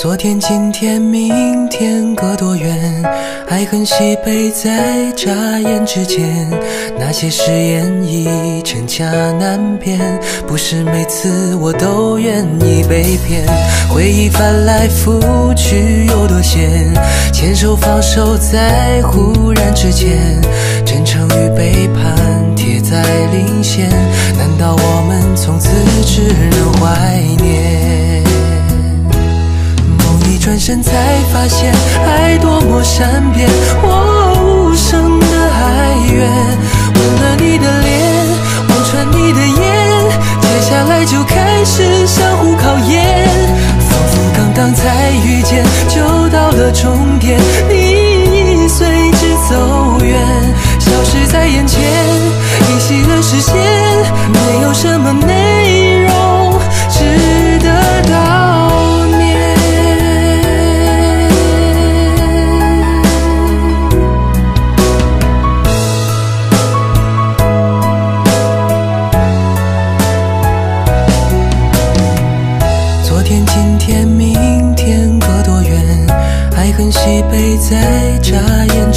昨天、今天、明天隔多远？爱恨西北在眨眼之间。那些誓言已真假难辨，不是每次我都愿意被骗。回忆翻来覆去有多咸？牵手放手在忽然之间，真诚与背叛贴在领先。难道我们从此只能怀念？转身才发现，爱多么善变。我无声的哀怨，吻了你的脸，望穿你的眼，接下来就开始相互考验。仿佛刚刚才遇见，就到了终点。你已随之走远，消失在眼前，依稀的视线，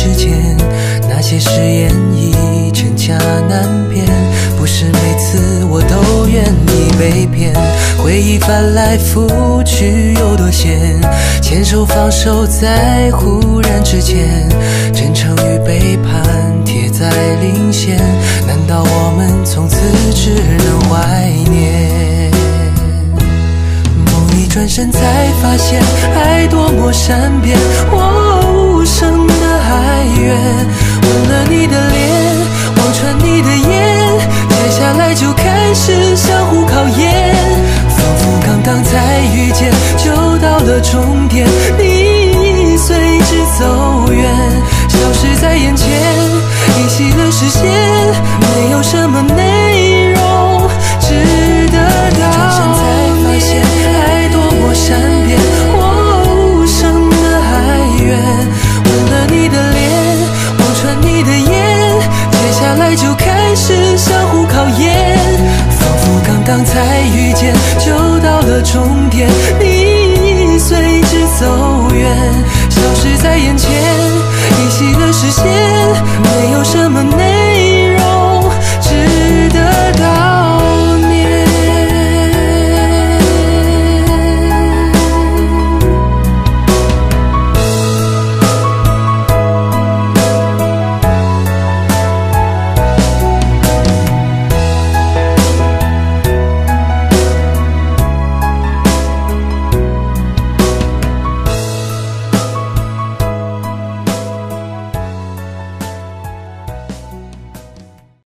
之间。那些誓言已真假难辨，不是每次我都愿意被骗。回忆翻来覆去有多险？牵手放手在忽然之间，真诚与背叛贴在领先。难道我们从此只能怀念？梦一转身才发现，爱多么善变。我就开始相互考验。仿佛刚刚才遇见，就到了终点。你已随之走远，消失在眼前，依稀的视线，没有什么内容值得悼念。爱多么善变，我无声的哀怨，吻了你的脸，望穿你的眼，接下来就是相互考验，仿佛刚刚才遇见，就到了终点。你已随之走远，消失在眼前，依稀的视线，没有什么。